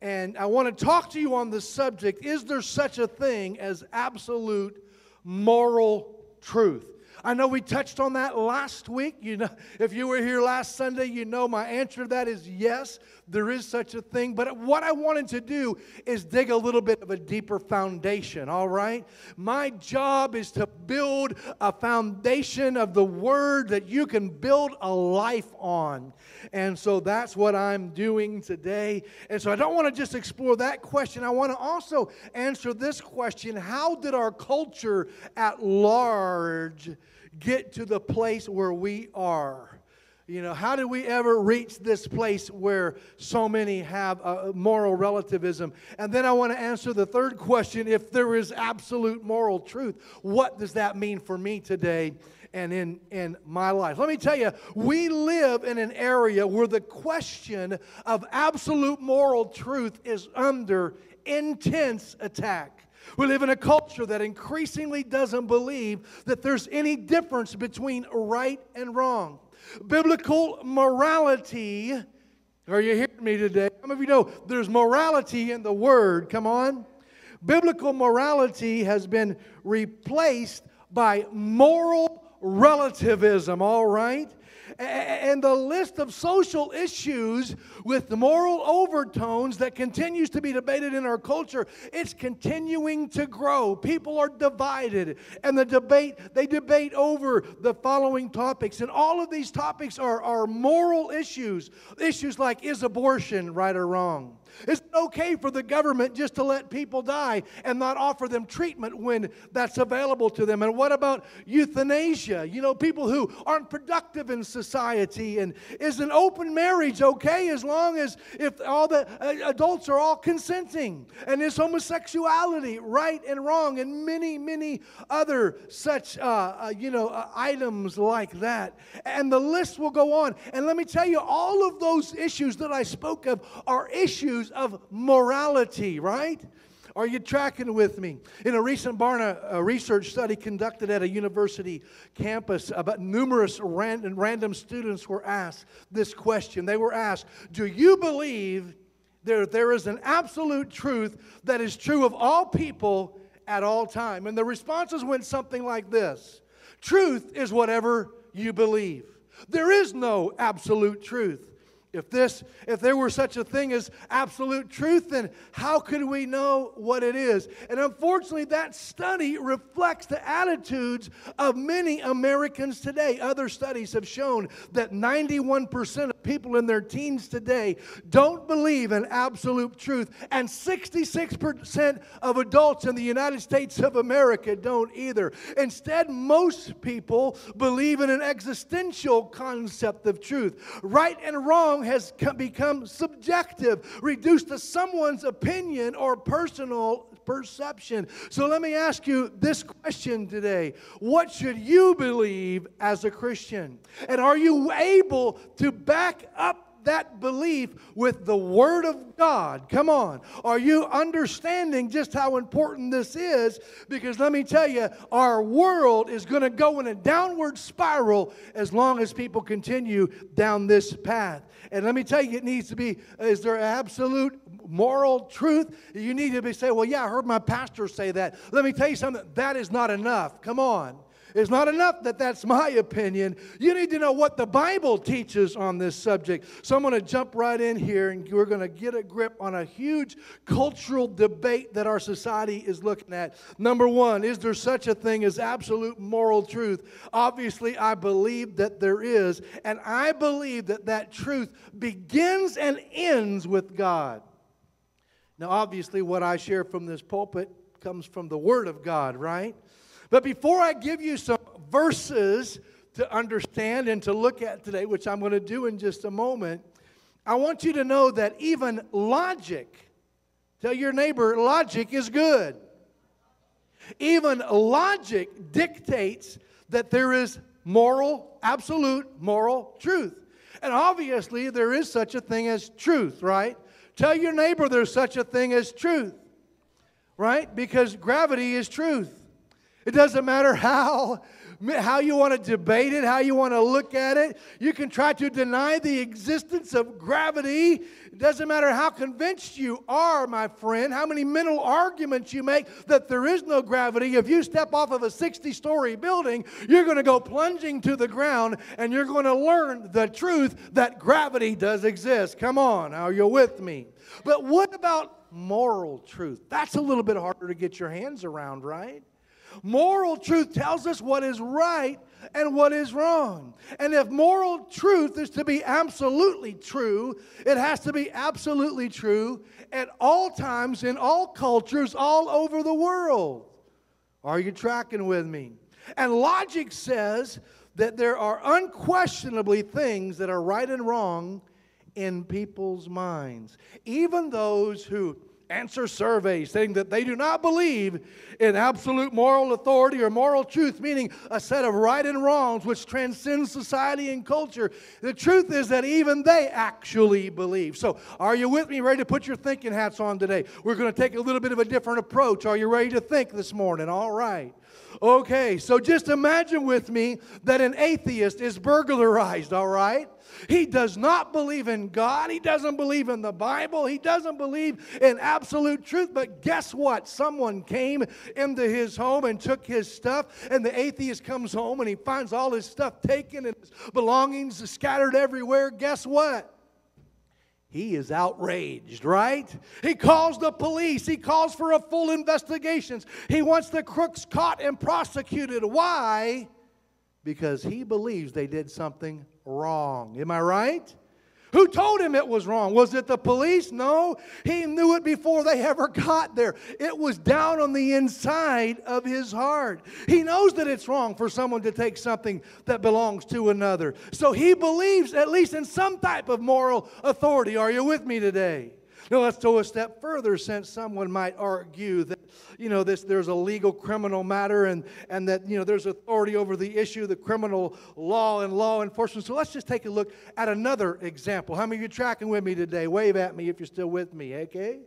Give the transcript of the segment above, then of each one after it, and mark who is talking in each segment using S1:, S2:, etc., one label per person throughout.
S1: And I want to talk to you on the subject is there such a thing as absolute moral truth? I know we touched on that last week. You know, if you were here last Sunday, you know my answer to that is yes, there is such a thing. But what I wanted to do is dig a little bit of a deeper foundation, all right? My job is to build a foundation of the word that you can build a life on. And so that's what I'm doing today. And so I don't want to just explore that question. I want to also answer this question How did our culture at large get to the place where we are? You know, how did we ever reach this place where so many have a moral relativism? And then I want to answer the third question if there is absolute moral truth, what does that mean for me today? and in, in my life. Let me tell you, we live in an area where the question of absolute moral truth is under intense attack. We live in a culture that increasingly doesn't believe that there's any difference between right and wrong. Biblical morality, are you hearing me today? Some of you know there's morality in the Word. Come on. Biblical morality has been replaced by moral relativism, all right? And the list of social issues with the moral overtones that continues to be debated in our culture, it's continuing to grow. People are divided, and the debate, they debate over the following topics. And all of these topics are, are moral issues. Issues like is abortion right or wrong? Is it okay for the government just to let people die and not offer them treatment when that's available to them? And what about euthanasia? You know, people who aren't productive in society. And is an open marriage okay as long as if all the uh, adults are all consenting? And is homosexuality right and wrong? And many, many other such, uh, uh, you know, uh, items like that. And the list will go on. And let me tell you, all of those issues that I spoke of are issues issues of morality, right? Are you tracking with me? In a recent Barna uh, research study conducted at a university campus, about numerous random, random students were asked this question. They were asked, Do you believe there, there is an absolute truth that is true of all people at all time? And the responses went something like this Truth is whatever you believe. There is no absolute truth. If this if there were such a thing as absolute truth, then how could we know what it is? And unfortunately, that study reflects the attitudes of many Americans today. Other studies have shown that 91% people in their teens today don't believe in absolute truth, and 66% of adults in the United States of America don't either. Instead, most people believe in an existential concept of truth. Right and wrong has become subjective, reduced to someone's opinion or personal perception. So let me ask you this question today What should you believe as a Christian? And are you able to back up that belief with the Word of God. Come on. Are you understanding just how important this is? Because let me tell you, our world is going to go in a downward spiral as long as people continue down this path. And let me tell you, it needs to be is there absolute moral truth? You need to be saying, well, yeah, I heard my pastor say that. Let me tell you something, that is not enough. Come on. It's not enough that that's my opinion. You need to know what the Bible teaches on this subject. So I'm going to jump right in here and we're going to get a grip on a huge cultural debate that our society is looking at. Number one, is there such a thing as absolute moral truth? Obviously, I believe that there is. And I believe that that truth begins and ends with God. Now, obviously, what I share from this pulpit comes from the Word of God, right? But before I give you some verses to understand and to look at today, which I'm going to do in just a moment, I want you to know that even logic, tell your neighbor, logic is good. Even logic dictates that there is moral, absolute moral truth. And obviously, there is such a thing as truth, right? Tell your neighbor there's such a thing as truth, right? Because gravity is truth. It doesn't matter how how you want to debate it, how you want to look at it. You can try to deny the existence of gravity. It doesn't matter how convinced you are, my friend, how many mental arguments you make that there is no gravity. If you step off of a 60 story building, you're going to go plunging to the ground and you're going to learn the truth that gravity does exist. Come on, are you with me? But what about moral truth? That's a little bit harder to get your hands around, right? Moral truth tells us what is right and what is wrong. And if moral truth is to be absolutely true, it has to be absolutely true at all times, in all cultures, all over the world. Are you tracking with me? And logic says that there are unquestionably things that are right and wrong in people's minds. Even those who answer surveys saying that they do not believe in absolute moral authority or moral truth, meaning a set of right and wrongs which transcends society and culture. The truth is that even they actually believe. So, are you with me? Ready to put your thinking hats on today? We're going to take a little bit of a different approach. Are you ready to think this morning? All right. Okay, so just imagine with me that an atheist is burglarized, all right? He does not believe in God. He doesn't believe in the Bible. He doesn't believe in absolute truth. But guess what? Someone came into his home and took his stuff, and the atheist comes home and he finds all his stuff taken and his belongings scattered everywhere. Guess what? He is outraged, right? He calls the police. He calls for a full investigation. He wants the crooks caught and prosecuted. Why? Because he believes they did something wrong. Am I right? Who told him it was wrong? Was it the police? No. He knew it before they ever got there. It was down on the inside of his heart. He knows that it's wrong for someone to take something that belongs to another. So he believes, at least in some type of moral authority. Are you with me today? Now let's go a step further since someone might argue that, you know, this, there's a legal criminal matter and, and that, you know, there's authority over the issue, the criminal law and law enforcement. So let's just take a look at another example. How many of you tracking with me today? Wave at me if you're still with me, okay?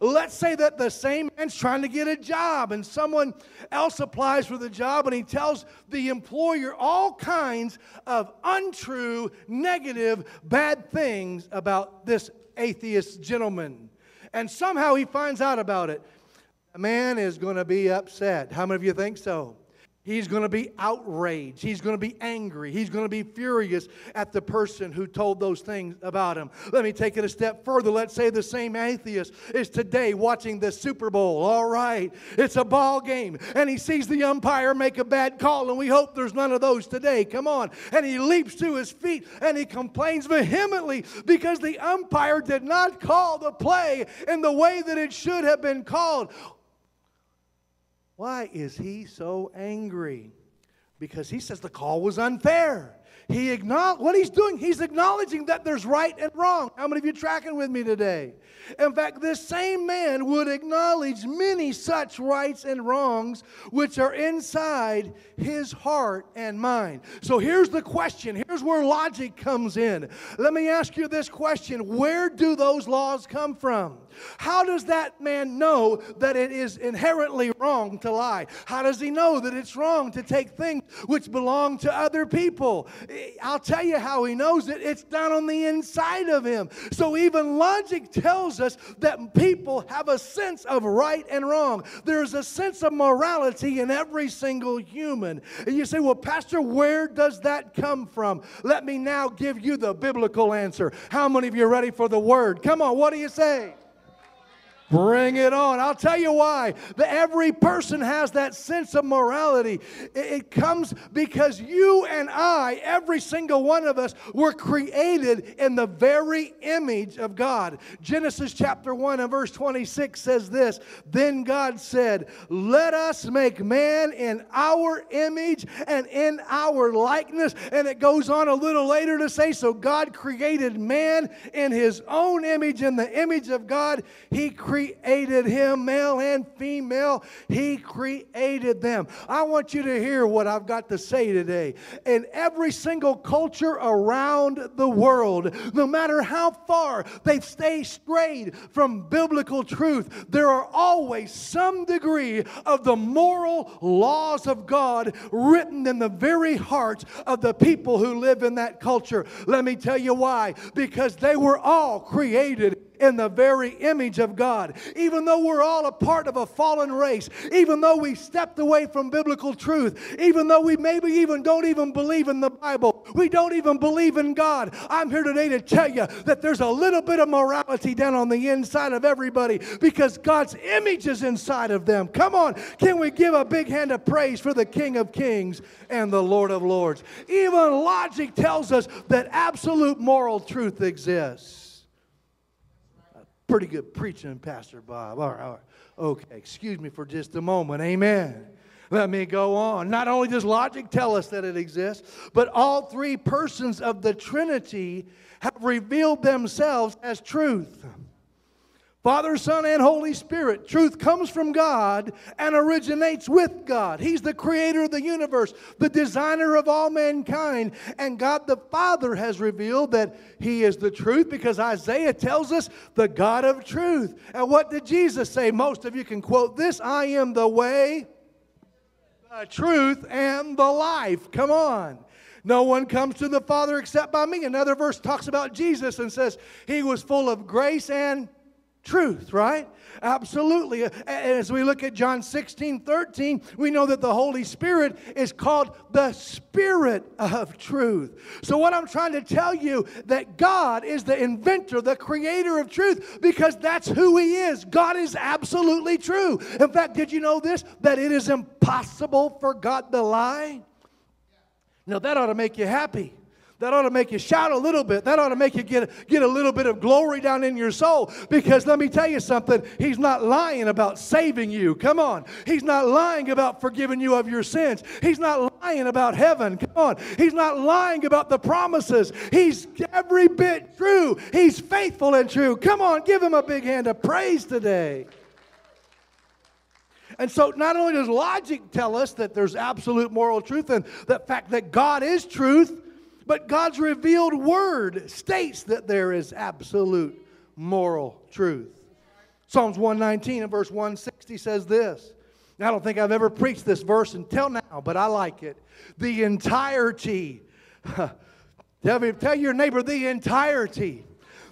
S1: Let's say that the same man's trying to get a job and someone else applies for the job and he tells the employer all kinds of untrue, negative, bad things about this atheist gentleman. And somehow he finds out about it. The man is going to be upset. How many of you think so? He's going to be outraged. He's going to be angry. He's going to be furious at the person who told those things about him. Let me take it a step further. Let's say the same atheist is today watching the Super Bowl. All right, it's a ball game, and he sees the umpire make a bad call, and we hope there's none of those today. Come on. And he leaps to his feet and he complains vehemently because the umpire did not call the play in the way that it should have been called. Why is he so angry? Because he says the call was unfair. He acknowledge what he's doing, he's acknowledging that there's right and wrong. How many of you tracking with me today? In fact, this same man would acknowledge many such rights and wrongs which are inside his heart and mind. So here's the question. Here's where logic comes in. Let me ask you this question Where do those laws come from? How does that man know that it is inherently wrong to lie? How does he know that it's wrong to take things which belong to other people? I'll tell you how he knows it. It's down on the inside of him. So even logic tells us that people have a sense of right and wrong. There's a sense of morality in every single human. And you say, well, Pastor, where does that come from? Let me now give you the biblical answer. How many of you are ready for the word? Come on, what do you say? Bring it on. I'll tell you why. That every person has that sense of morality. It comes because you and I, every single one of us, were created in the very image of God. Genesis chapter 1 and verse 26 says this Then God said, Let us make man in our image and in our likeness. And it goes on a little later to say, So God created man in his own image, in the image of God, He created created him, male and female. He created them. I want you to hear what I've got to say today. In every single culture around the world, no matter how far they've stayed strayed from biblical truth, there are always some degree of the moral laws of God written in the very hearts of the people who live in that culture. Let me tell you why. Because they were all created in the very image of God. Even though we're all a part of a fallen race, even though we stepped away from biblical truth, even though we maybe even don't even believe in the Bible, we don't even believe in God, I'm here today to tell you that there's a little bit of morality down on the inside of everybody because God's image is inside of them. Come on, can we give a big hand of praise for the King of Kings and the Lord of Lords? Even logic tells us that absolute moral truth exists. Pretty good preaching, Pastor Bob. All right, all right. Okay, excuse me for just a moment. Amen. Let me go on. Not only does logic tell us that it exists, but all three persons of the Trinity have revealed themselves as truth. Father, Son, and Holy Spirit. Truth comes from God and originates with God. He's the creator of the universe, the designer of all mankind. And God the Father has revealed that He is the truth because Isaiah tells us the God of truth. And what did Jesus say? Most of you can quote this I am the way, the truth, and the life. Come on. No one comes to the Father except by me. Another verse talks about Jesus and says he was full of grace and truth, right? Absolutely. As we look at John 16, 13, we know that the Holy Spirit is called the Spirit of truth. So, what I'm trying to tell you that God is the inventor, the creator of truth, because that's who He is. God is absolutely true. In fact, did you know this? That it is impossible for God to lie? Now, that ought to make you happy. That ought to make you shout a little bit. That ought to make you get, get a little bit of glory down in your soul. Because let me tell you something, He's not lying about saving you. Come on. He's not lying about forgiving you of your sins. He's not lying about heaven. Come on. He's not lying about the promises. He's every bit true. He's faithful and true. Come on, give Him a big hand of praise today. And so, not only does logic tell us that there's absolute moral truth and the fact that God is truth, but God's revealed word states that there is absolute moral truth. Psalms 119 and verse 160 says this. I don't think I've ever preached this verse until now, but I like it. The entirety, tell, me, tell your neighbor, the entirety,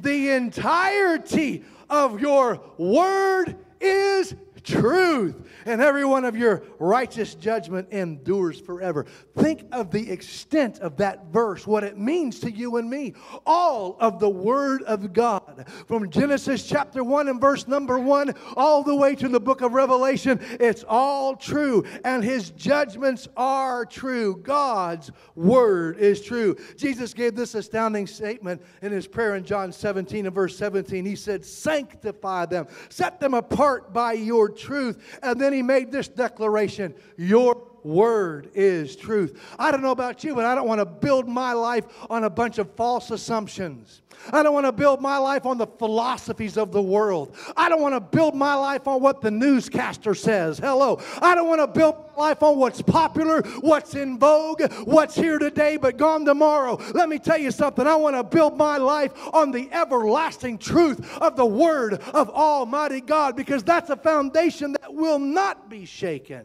S1: the entirety of your word is truth, and every one of your righteous judgment endures forever. Think of the extent of that verse, what it means to you and me. All of the Word of God, from Genesis chapter 1 and verse number 1, all the way to the book of Revelation, it's all true, and His judgments are true. God's Word is true. Jesus gave this astounding statement in His prayer in John 17 and verse 17. He said, Sanctify them, set them apart by your truth. And then he made this declaration Your word is truth. I don't know about you, but I don't want to build my life on a bunch of false assumptions. I don't want to build my life on the philosophies of the world. I don't want to build my life on what the newscaster says. Hello. I don't want to build my life on what's popular, what's in vogue, what's here today but gone tomorrow. Let me tell you something. I want to build my life on the everlasting truth of the Word of Almighty God because that's a foundation that will not be shaken.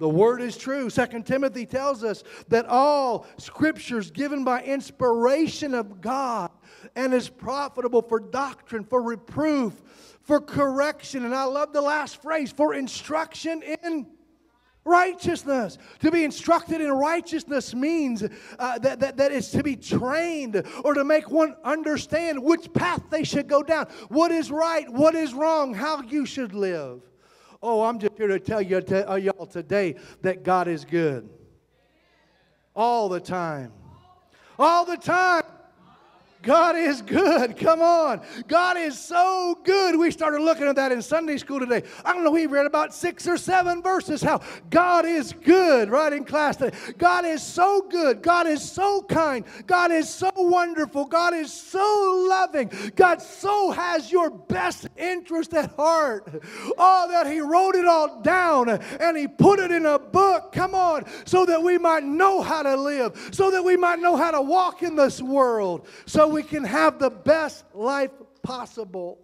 S1: The word is true. Second Timothy tells us that all scriptures given by inspiration of God and is profitable for doctrine, for reproof, for correction. And I love the last phrase for instruction in righteousness. To be instructed in righteousness means uh, that, that, that is to be trained or to make one understand which path they should go down, what is right, what is wrong, how you should live. Oh, I'm just here to tell you, to, uh, y'all today that God is good. All the time. All the time. God is good. Come on. God is so good. We started looking at that in Sunday school today. I don't know, we read about six or seven verses how God is good right in class today. God is so good. God is so kind. God is so wonderful. God is so loving. God so has your best interest at heart. Oh, that He wrote it all down and He put it in a book. Come on. So that we might know how to live, so that we might know how to walk in this world. So we can have the best life possible.